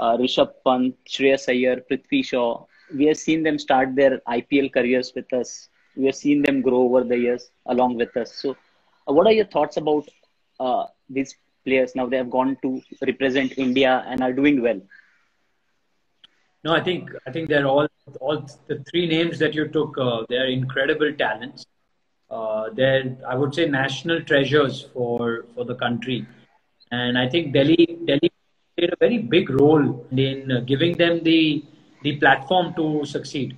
uh, Rishabh Pant, Shreyas Iyer, Prithvi Shaw. We have seen them start their IPL careers with us. We have seen them grow over the years along with us. So, uh, what are your thoughts about uh, these players now? They have gone to represent India and are doing well. No, I think I think they're all all the three names that you took. Uh, they're incredible talents. Uh, they're I would say national treasures for for the country, and I think Delhi Delhi played a very big role in uh, giving them the the platform to succeed.